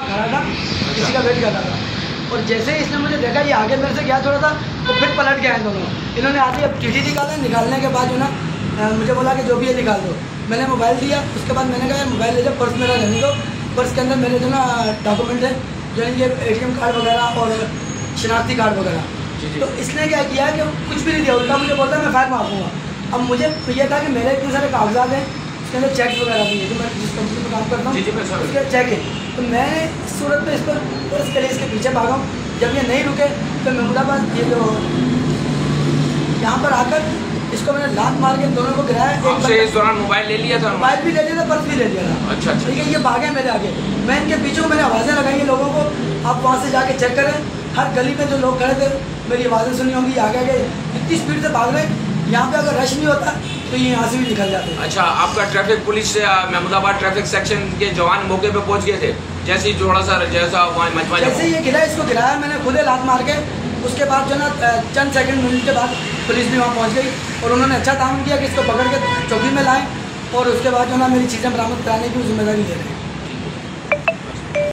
खड़ा था। किसी का वेट कर रहा था। और जैसे ही इसने मुझे देखा ये आगे मेरे से गया थोड़ा था तो फिर पलट गया इन दोनों। इन्होंने आते ही अब टी निकाला निकालने के बाद जो ना मुझे बोला कि जो भी है निकाल दो। मैंने मोबाइल दिया उसके बाद मैंने कहा मोबाइल ले जाओ पर्स मेरा रहने दो। पर्स के अंदर मेरे जो ना डॉक्यूमेंट है जो है ये ए कार्ड वगैरह और शनाख्ती कार्ड वगैरह। तो इसने क्या किया कि कुछ भी नहीं दिया उल्टा मुझे बोलता है मैं फायर मार दूँगा अब मुझे ये था कि मेरे इतने सारे कागजात हैं उसके अंदर चेक वगैरह भी है जो मैं जिस कंपनी में काम करता हूँ उसके चेक है। तो मैं सूरत में इस पर पुलिस के लिए इसके पीछे भागा हूँ। जब ये नहीं रुके तो महमूदाबाद ये जो यहाँ पर आकर इसको मैंने लात मार के दोनों को गिराया। आपसे इस दौरान मोबाइल ले लिया था? मोबाइल भी ले लिया था पर्स भी ले लिया था। अच्छा अच्छा। ठीक है ये भागे मेरे आगे। मैं इनके पीछे मैंने आवाज़ें लगाई हैं लोगों को। आप वहाँ से जाके चेक करें। हर गली में जो लोग खड़े थे मेरी आवाज़ें सुनी होंगी आगे आगे इतनी स्पीड से भाग रहे हैं। यहाँ पे अगर रश नहीं होता तो ये यहाँ से भी निकल जाते अच्छा आपका traffic police Mahmudabad traffic section के जवान मौके पे पहुँच गए थे? जैसे ही थोड़ा सा जैसा वहाँ जैसे ये गिरा इसको गिराया मैंने खुदे लात मार के उसके बाद जो ना चंद सेकंड मिनट के बाद पुलिस भी वहाँ पहुँच गई और उन्होंने अच्छा काम किया कि इसको पकड़ के चौकी में लाएँ और उसके बाद जो ना मेरी चीज़ें बरामद कराने की ज़िम्मेदारी ले रहे हैं।